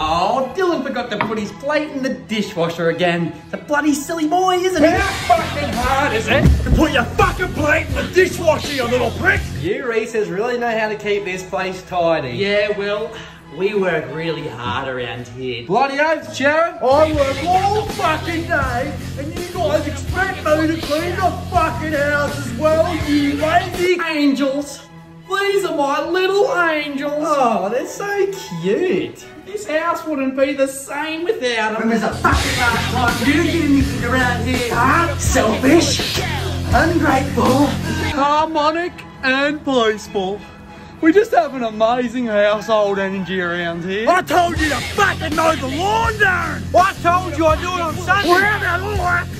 Oh, Dylan forgot to put his plate in the dishwasher again. The bloody silly boy, isn't he? How fucking hard is it to put your fucking plate in the dishwasher, you little prick? You Reese's really know how to keep this place tidy. Yeah, well, we work really hard around here. Bloody oath, Sharon. I work all fucking day, and you guys expect me to clean the fucking house as well, you lazy Angels! These are my little angels! Oh, they're so cute. This house wouldn't be the same without them. When was the fucking last time you anything around here? Huh? Selfish, ungrateful. harmonic and peaceful. We just have an amazing household energy around here. I told you to fucking mow the lawn, Darren! I told you I'd do it on Sunday! Well, how about all